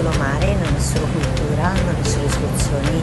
solo mare, non è solo cultura, non è solo escursioni,